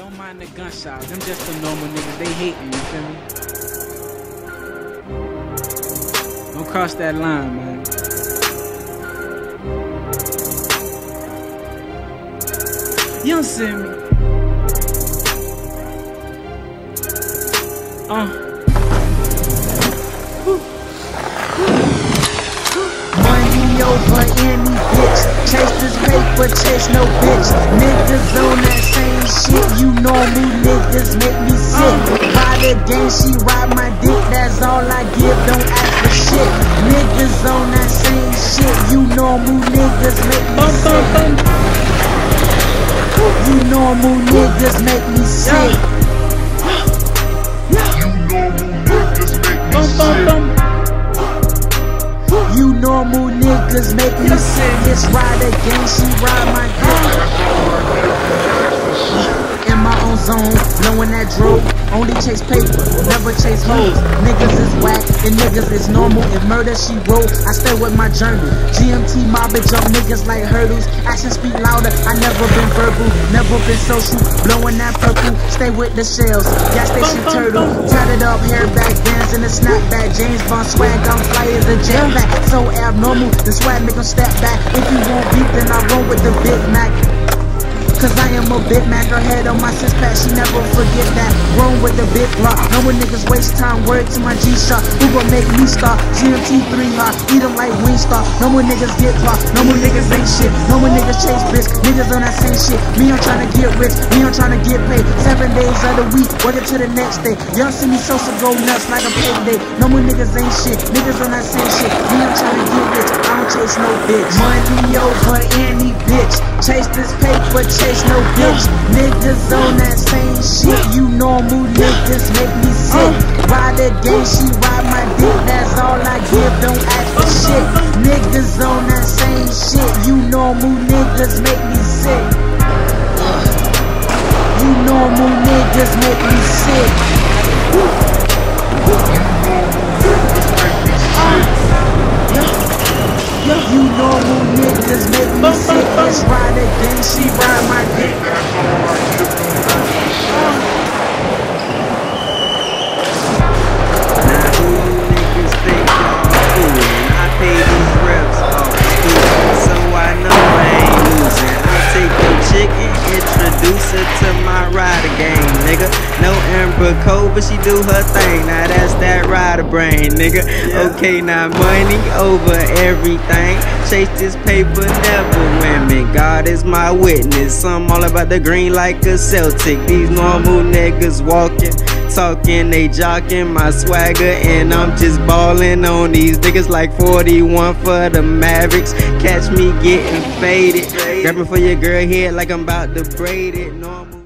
Don't mind the gunshots. Them just the normal niggas. They hating, you feel me? Don't cross that line, man. You don't see me. Uh. Money over any bitch. Chase this paper, chase no bitch. Niggas on that same shit. You normal niggas make me sick. Ride the game, she ride my dick. That's all I give. Don't ask for shit. Niggas on that same shit. You normal niggas make me sick. You normal niggas make me sick. You normal niggas make me sick. This ride again, she ride my dick. In my own zone, blowing that drove. Only chase paper, never chase hoes. Niggas is whack, and niggas is normal. If murder she wrote, I stay with my journey. GMT mob and jump niggas like hurdles. Actions speak louder. I never been verbal, never been social. Blowing that purple, stay with the shells. Gas station turtle, tatted up, hair back, bands in the snapback. James Bond swag, I'm fly as a jetpack. So abnormal, the swag make 'em step back. If you want beef, then I roll with the Big Mac. Cause I am a big Mac, her head on my six pack, she never forget that. Grown with the big block, no when niggas waste time, word to my G shot. Who gon' make me stop? GMT 3 hot, eat 'em like Wingstop. No more niggas get clocked, no more niggas ain't shit. No more niggas chase bitch, niggas on that same shit. Me, I'm tryna get rich, me, I'm tryna get paid. Seven days of the week, working to the next day. Y'all see me social go nuts like a payday. No more niggas ain't shit, niggas on that same shit. Me, I'm tryna get rich, I don't chase no bitch. Money over any bitch, chase this paper, chase no bitch. Niggas on that same shit. You normal niggas make me sick. Uh. Ride the game, she ride my dick. That's all I give. Don't ask for uh. shit. Niggas on that same shit. You normal niggas make me sick. Uh. You normal niggas make me sick. Let's ride. She ride my dick. To my rider game, nigga. No Amber Cole, but she do her thing. Now that's that rider brain, nigga. Okay, now money over everything. Chase this paper, never women. God is my witness. I'm all about the green like a Celtic. These normal niggas walking talking, they jocking my swagger, and I'm just ballin' on these niggas like 41 for the Mavericks. Catch me getting faded, grabbing for your girl head like I'm about to braid it. Normal.